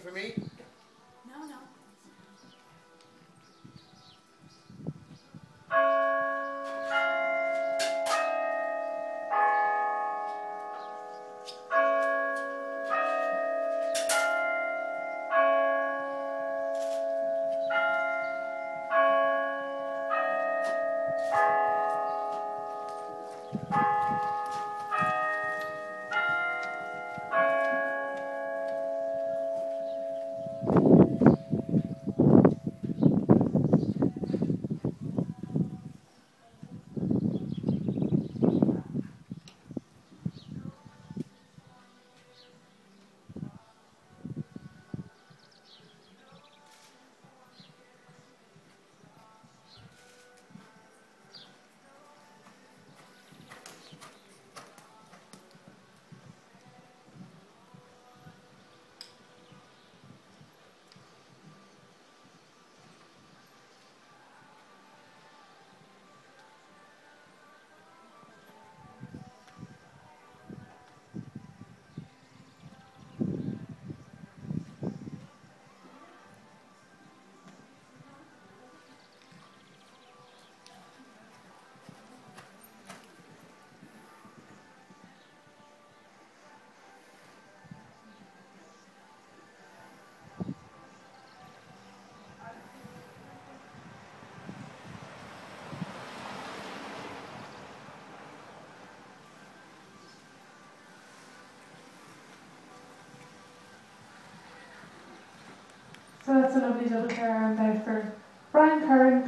for me? No, no. So that's a lovely little care there for Brian Curran.